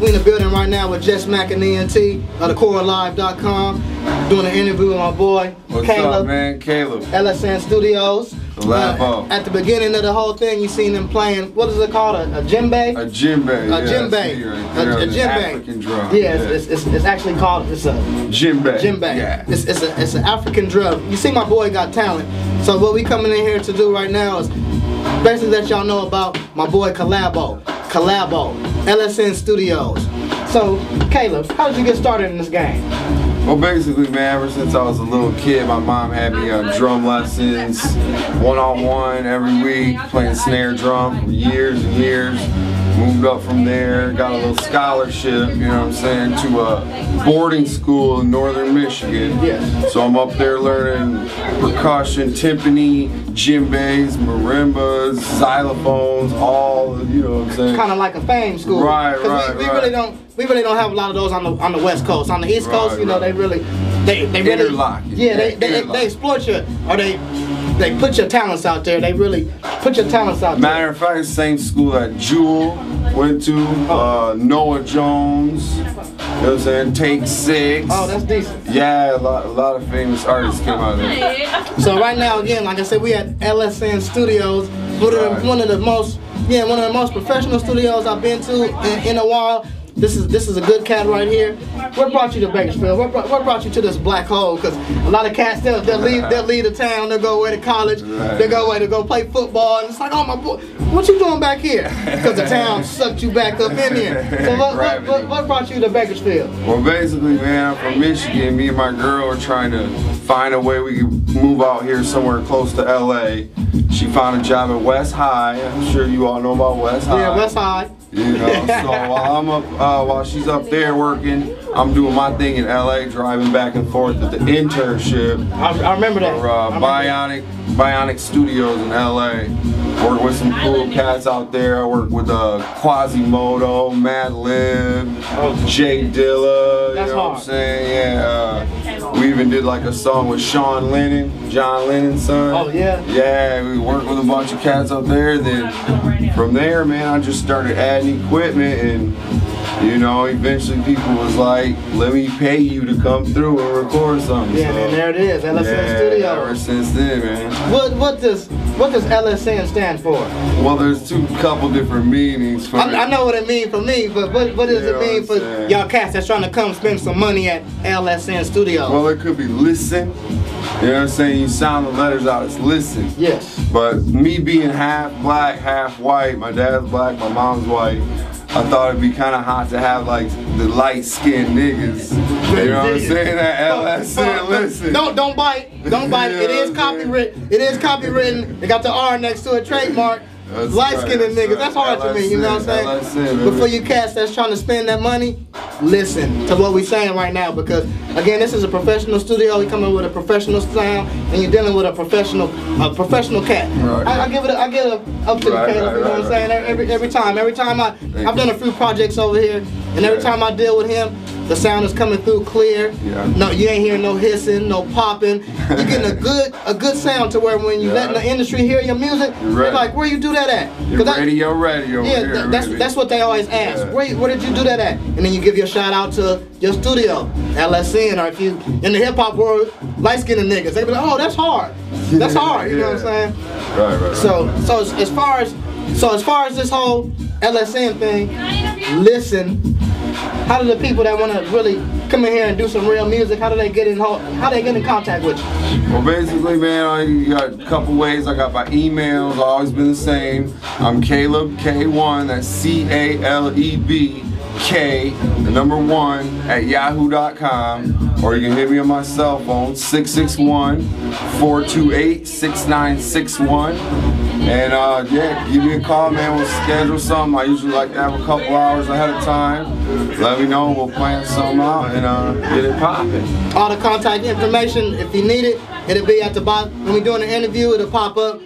we in the building right now with Jess Mack and ENT of thecorelive.com. Doing an interview with my boy What's Caleb. up, man? Caleb. LSN Studios. Uh, at the beginning of the whole thing, you seen them playing. What is it called? A, a djembe. A djembe. A yeah, djembe. right A- there, a the djembe. African drum. Yeah, it's, it's, it's, it's actually called. It's a djembe. djembe. Yeah. It's, it's, a, it's an African drum. You see, my boy got talent. So what we coming in here to do right now is basically let y'all know about my boy Collabo. Collabo. LSN Studios. So, Caleb, how did you get started in this game? Well, basically, man, ever since I was a little kid, my mom had me on drum lessons, one-on-one every week, playing snare drum for years and years. Moved up from there, got a little scholarship, you know what I'm saying, to a boarding school in northern Michigan. Yes. So I'm up there learning percussion, timpani, djembes, marimbas, xylophones, all, you know what I'm saying. Kind of like a fame school. Right, right, we, we right. really don't we really don't have a lot of those on the on the west coast. On the east coast, Right, you know, they really they they really Interlochen. Yeah, they they, Interlochen. they exploit you or they they put your talents out there. They really put your talents out there. Matter of fact, same school that Jewel went to, uh, Norah Jones, you know what I'm saying, Take Six. Oh, that's decent. Yeah, a lot, a lot of famous artists came out of there. So right now, again, like I said, we at LSN Studios, one of the, one of the most yeah one of the most professional studios I've been to in, in a while. This is this is a good cat right here. What brought you to Bakersfield? What brought, what brought you to this black hole? Because a lot of cats they'll, they'll leave they'll leave the town, they'll go away to college, Right. they'll go away to go play football, and it's like, oh my boy, what you doing back here? Because the town sucked you back up in here. So what, what, what, what brought you to Bakersfield? Well, basically, man, I'm from Michigan. Me and my girl are trying to find a way we can move out here somewhere close to LA. She found a job at West High. I'm sure you all know about West High. Yeah, West Side. You know, so while I'm up, uh, while she's up there working, I'm doing my thing in LA, driving back and forth at the internship I, I remember that. for uh, I remember that. Bionic Bionic Studios in LA. Work with some cool cats out there. I work with uh, Quasimoto, Mad Lib, J Dilla. That's you know what I'm hard. saying? Yeah. We even did like a song with Sean Lennon, John Lennon's son. Oh, yeah? Yeah, we worked with a bunch of cats out there. Then from there, man, I just started adding equipment and. You know, eventually people was like, "Let me pay you to come through and record something." Yeah, so, and there it is, LSN yeah, Studios. Ever since then, man. What what does what does LSN stand for? Well, there's two couple different meanings for. I, I know what it means for me, but what, what does Yeah, it mean for y'all cats that's trying to come spend some money at LSN Studio? Well, it could be listen. You know what I'm saying? You sound the letters out. It's listen. yes. But me being half black, half white, my dad's black, my mom's white. I thought it'd be kind of hot to have like the light skinned niggas. You know what I'm saying? That LSN, listen. Don't don't bite. Don't bite. It is copywritten. It is copywritten. They got the R next to it, trademark. That's Light skinned right, niggas. that's hard to me. You know what I'm saying? For baby. you cats that's trying to spend that money, listen to what we're saying right now because again, this is a professional studio. We coming with a professional sound, and you're dealing with a professional, a professional cat. Right. I, I give it, a, I give it a, up to Right, the right, you know what I'm saying? Every every time, every time I, I've done a few projects over here, and every time I deal with him, the sound is coming through clear. Yeah. No, you ain't hearing no hissing, no popping. You're getting a good, a good sound to where when you Yeah. letting the industry hear your music, You're they're right. like, where you do that at? 'Cause You're I- radio yeah, here. th- that's baby. that's what they always ask. Yeah. Where, where did you do that at? And then you give your shout out to your studio, LSN, or if you in the hip hop world, light skinned niggas. They be like, oh, that's hard. That's hard. You know what I'm saying? Right, right, right. So, so as, as far as so as far as this whole LSN thing, listen. How do the people that want to really come in here and do some real music? How do they get in? How they get in contact with you? Well, basically, man, I got a couple ways. I got my emails, always been the same. I'm Caleb K1, that's C A L E B K, the number one, at yahoo.com. Or you can hit me on my cell phone, 661 428 6961. And uh, yeah, give me a call, man. We'll schedule something. I usually like to have a couple hours ahead of time. Let me know. We'll plan something out and uh, get it popping. All the contact information, if you need it, it'll be at the bottom. When we're doing the interview, it'll pop up.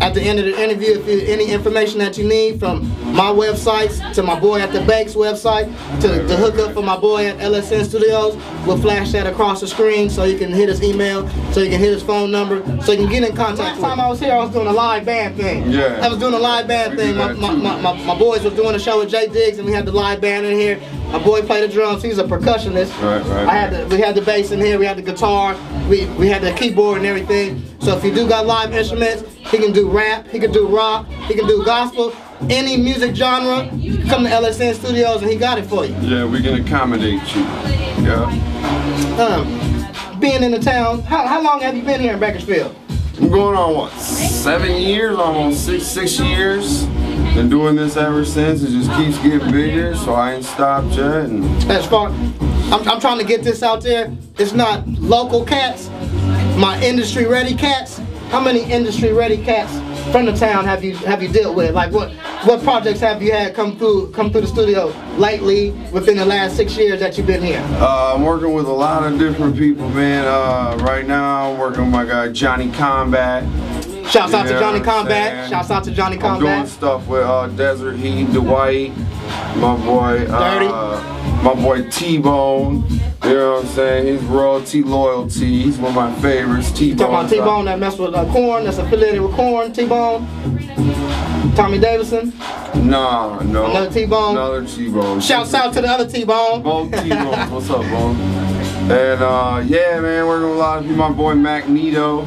At the end of the interview, if you, any information that you need from my websites to my boy at the Banks website to the hookup for my boy at LSN Studios, we'll flash that across the screen so you can hit his email, so you can hit his phone number, so you can get in contact. Last time I was here, I was doing a live band thing. Yeah. I was doing a live band thing. My, my, my, my, my boys was doing a show with Jay Diggs, and we had the live band in here. My boy played the drums. He's a percussionist. Right, right, I had the, we had the bass in here. We had the guitar. We we had the keyboard and everything. So if you do got live instruments, he can do rap. He can do rock. He can do gospel. Any music genre, come to LSN Studios and he got it for you. Yeah, we can accommodate you. Yeah. Um, being in the town, how, how long have you been here in Bakersfield? I'm going on what? Seven years, almost six six years. Been doing this ever since. It just keeps getting bigger, so I ain't stopped yet. And As far, I'm, I'm trying to get this out there. It's not local cats, my industry ready cats. How many industry ready cats from the town have you have you dealt with? Like what what projects have you had come through come through the studio lately within the last six years that you've been here? uh, I'm working with a lot of different people, man. Uh, right now, I'm working with my guy Johnny Combat. Shouts out to Johnny Combat. Shouts out to Johnny I'm doing Combat. stuff with uh, Desert Heat, Dwight, my boy, uh, my boy T-Bone. You know what I'm saying? He's royalty loyalty. He's one of my favorites. T-Bone. Talking about T-Bone that mess with uh, Korn, that's affiliated with Korn, T-Bone. Tommy Davidson. Nah, no. Another T-Bone. Another T-Bone. Shouts out to the other T-Bone. Both T-Bones. What's up, Bone? And uh, yeah, man, working with a lot of people. My boy Magneto.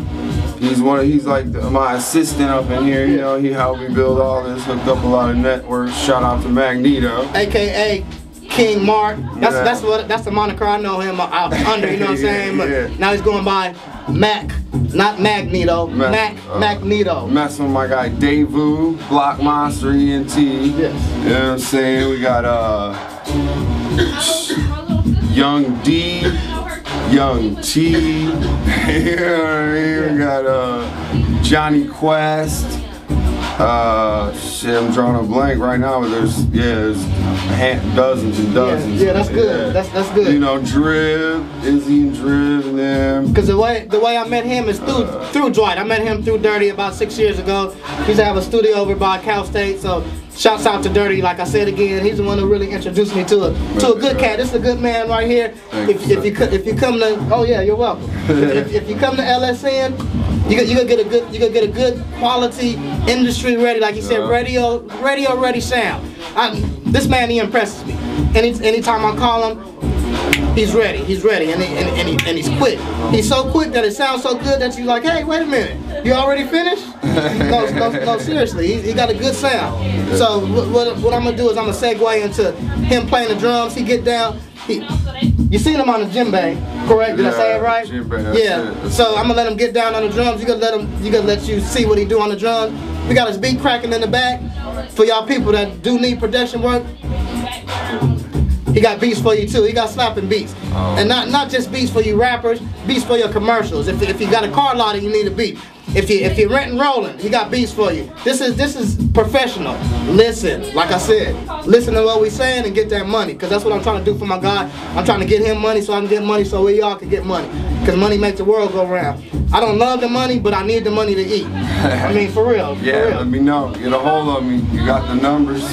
He's one. He's like the, my assistant up in here. You know, he helped me build all this, hooked up a lot of networks. Shout out to Magneto. aka King Mark. That's Yeah. that's what that's the moniker I know him out under. You know what I'm saying? But Yeah. now he's going by Mac, not Magneto. Ma- Mac uh, Magneto. Messing with my guy Davu, Block Monster ENT. Yes. You know what I'm saying? We got uh Young D, Young T. you know I? We got uh Johnny Quest. Uh, shit, I'm drawing a blank right now, but there's yeah, there's hand, dozens and dozens. yeah, that's good. That's- that's good. You know, Driv, Izzy and Driv, and them. Cause the way the way I met him is through through Dwight. I met him through Dirty about six years ago. He used to have a studio over by Cal State. So shouts out to Dirty. Like I said again, he's the one who really introduced me to a to a good cat. This is a good man right here. If, you, if you if you come to oh yeah, you're welcome. if, if, you come to LSN. You you gonna get a good you gonna get a good quality industry ready like you said uh-huh. radio radio ready sound. I, this man he impresses me. Any anytime I call him, He's ready. He's ready, and, he, and, and, he, and he's quick. He's so quick that it sounds so good that you're like, hey, wait a minute, you already finished? no, no, no, seriously, he, he got a good sound. So what, what, what I'm gonna do is I'm gonna segue into him playing the drums. He get down. He, you seen him on the djembe, correct? Did I say it right? djembe, yeah. it, So I'm gonna let him get down on the drums. You gonna let him. You gonna let you see what he do on the drums. We got his beat cracking in the back. For y'all people that do need production work, he got beats for you too. He got slapping beats, Oh. and not not just beats for you rappers, beats for your commercials. If, if you got a car lot and you need a beat, if you if you're renting rolling, he got beats for you. This is this is professional. Listen, like I said, listen to what we saying and get that money, cause that's what I'm trying to do for my guy. I'm trying to get him money so I can get money so we all can get money, cause money makes the world go round. I don't love the money, but I need the money to eat. I mean, for real. For Yeah, real. let me know. Get a hold of me. You got the numbers.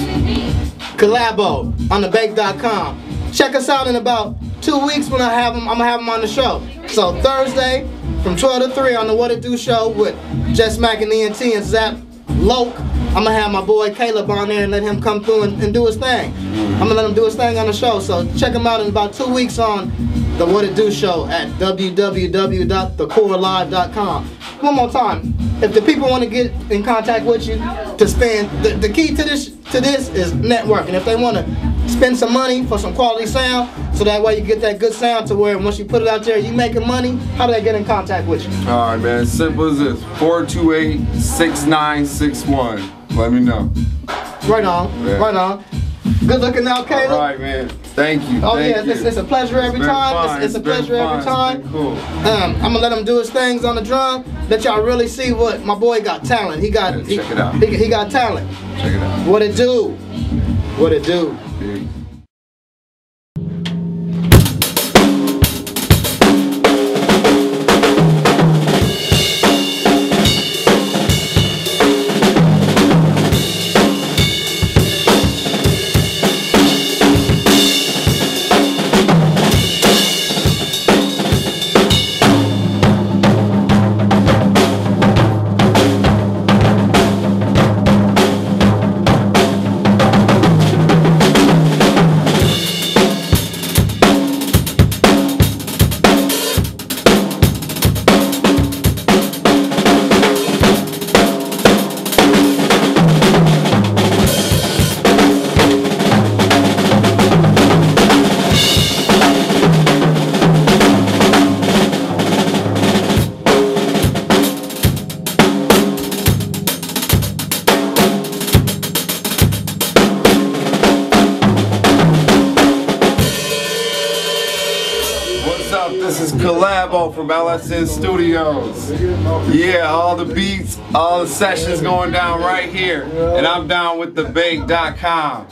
Collabo on thebak.com. Check us out in about two weeks when I have him. I'm gonna have him on the show. So Thursday from 12 to 3 on the What It Do show with Jess Mack and ENT and Zap Loke. I'm gonna have my boy Caleb on there and let him come through and, and do his thing. I'm gonna let him do his thing on the show. So check him out in about two weeks on the What It Do show at www.thecorelive.com. One more time, if the people want to get in contact with you to spend, the, the key to this to this is networking. If they want to spend some money for some quality sound, so that way you get that good sound to where once you put it out there, you making money. How do they get in contact with you? All right, man. Simple as this. 428-6961. Let me know. Right on, Yeah. right on. Good looking out, Caleb. All right, man. Thank you. Oh Thank yeah, it's, you. it's a pleasure every It's time. It's, it's a pleasure every. Time. cool. Um, I'm gonna let him do his things on the drum. Let y'all really see what my boy got talent. He got Yeah, he, check it out. He, he got talent. Check it out. What it do? What it do? Deus. Big. is Collabo from LSN Studios. Yeah, all the beats, all the sessions going down right here. And I'm down with thebak.com.